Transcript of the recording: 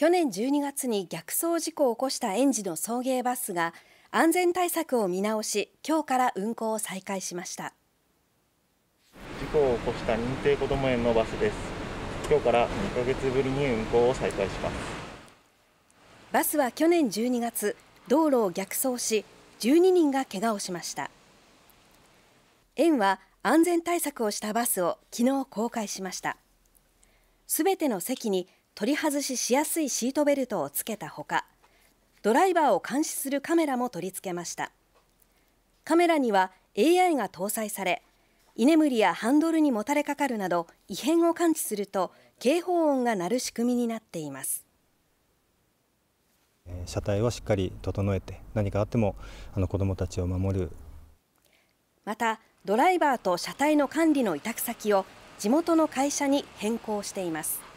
去年12月に逆走事故を起こした園児の送迎バスが安全対策を見直し今日から運行を再開しました。事故を起こした認定こども園のバスです。今日から2ヶ月ぶりに運行を再開します。バスは去年12月道路を逆走し12人が怪我をしました。園は安全対策をしたバスを昨日公開しました。すべての席に取り外ししやすいシートベルトをつけたほかドライバーを監視するカメラも取り付けました。カメラには AI が搭載され居眠りやハンドルにもたれかかるなど異変を感知すると警報音が鳴る仕組みになっています。車体をしっかり整えて何かあってもあの子どもたちを守る。またドライバーと車体の管理の委託先を地元の会社に変更しています